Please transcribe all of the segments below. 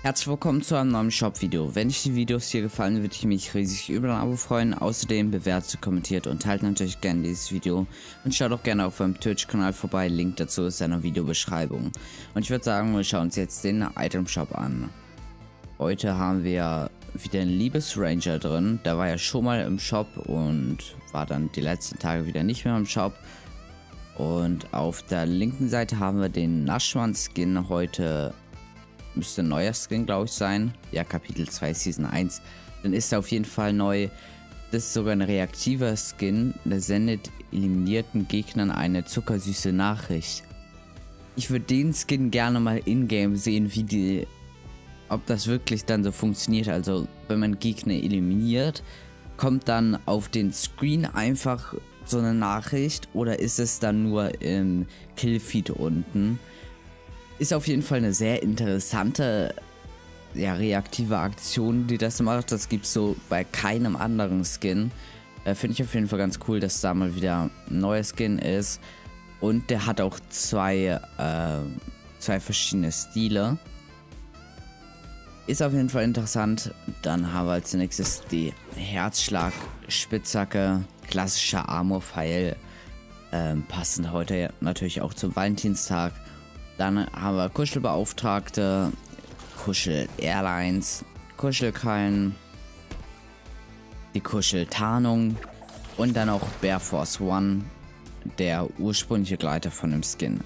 Herzlich willkommen zu einem neuen Shop-Video. Wenn euch die Videos hier gefallen, würde ich mich riesig über ein Abo freuen. Außerdem bewertet, kommentiert und teilt natürlich gerne dieses Video. Und schaut auch gerne auf meinem Twitch-Kanal vorbei. Link dazu ist in der Videobeschreibung. Und ich würde sagen, wir schauen uns jetzt den Item-Shop an. Heute haben wir wieder einen Liebesranger drin. Der war ja schon mal im Shop und war dann die letzten Tage wieder nicht mehr im Shop. Und auf der linken Seite haben wir den Naschmann-Skin heute müsste ein neuer Skin, glaube ich, sein. Ja, Kapitel 2, Season 1. Dann ist er auf jeden Fall neu. Das ist sogar ein reaktiver Skin. Der sendet eliminierten Gegnern eine zuckersüße Nachricht. Ich würde den Skin gerne mal in-game sehen, wie die. Ob das wirklich dann so funktioniert. Also, wenn man Gegner eliminiert, kommt dann auf den Screen einfach so eine Nachricht oder ist es dann nur im Killfeed unten? Ist auf jeden Fall eine sehr interessante, ja, reaktive Aktion, die das macht. Das gibt es so bei keinem anderen Skin. Äh, Finde ich auf jeden Fall ganz cool, dass da mal wieder ein neuer Skin ist. Und der hat auch zwei, äh, zwei verschiedene Stile. Ist auf jeden Fall interessant. Dann haben wir als nächstes die Herzschlag-Spitzhacke. Klassischer Armor-Pfeil. Ähm, passend heute natürlich auch zum Valentinstag. Dann haben wir Kuschelbeauftragte, Kuschel Airlines, Kuschelkallen, die Kuscheltarnung und dann auch Bear Force One, der ursprüngliche Gleiter von dem Skin.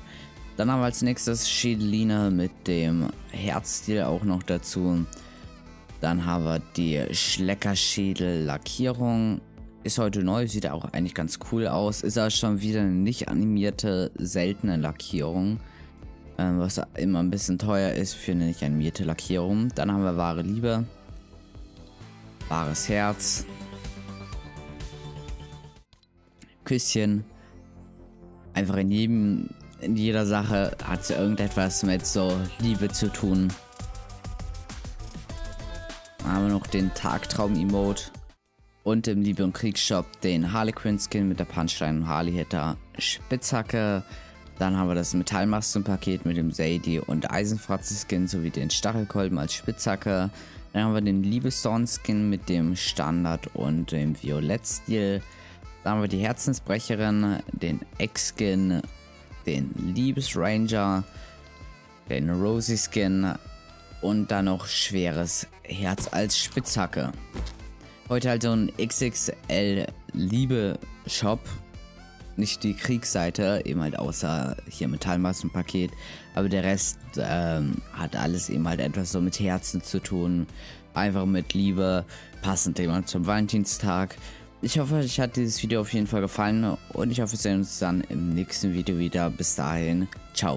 Dann haben wir als nächstes Schädeline mit dem Herzstil auch noch dazu. Dann haben wir die Schleckerschädel-Lackierung. Ist heute neu, sieht auch eigentlich ganz cool aus. Ist auch schon wieder eine nicht animierte, seltene Lackierung was immer ein bisschen teuer ist für eine nicht animierte Lackierung. Dann haben wir wahre Liebe, wahres Herz, Küsschen. Einfach in jedem, in jeder Sache hat es irgendetwas mit so Liebe zu tun. Dann haben wir noch den Tagtraum-Emote. Und im Liebe- und Kriegsshop den Harlequin-Skin mit der Punchline und Harley-Hitter Spitzhacke. Dann haben wir das Metallmaskenpaket mit dem Sadie und Eisenfratze-Skin sowie den Stachelkolben als Spitzhacke. Dann haben wir den Liebesdorn-Skin mit dem Standard und dem Violett-Stil. Dann haben wir die Herzensbrecherin, den X-Skin, den Liebesranger, den Rosie-Skin und dann noch schweres Herz als Spitzhacke. Heute halt so ein XXL Liebe-Shop nicht die Kriegsseite, eben halt außer hier Metallmassenpaket, aber der Rest ähm, hat alles eben halt etwas so mit Herzen zu tun, einfach mit Liebe, passend eben zum Valentinstag. Ich hoffe, euch hat dieses Video auf jeden Fall gefallen und ich hoffe, wir sehen uns dann im nächsten Video wieder. Bis dahin, ciao.